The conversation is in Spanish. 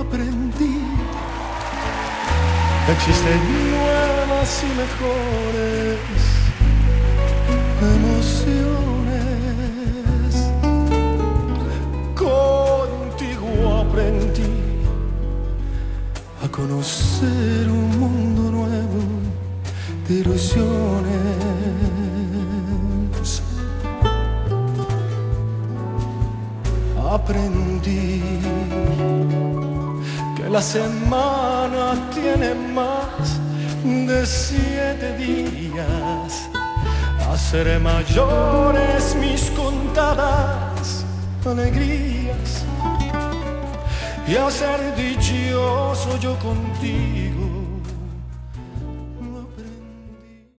aprendí que existen nuevas y mejores emociones. Contigo aprendí a conocer un mundo nuevo de ilusiones. Aprendí la semana tiene más de siete días. Haceré mayores mis contadas alegrías y a ser dichoso yo contigo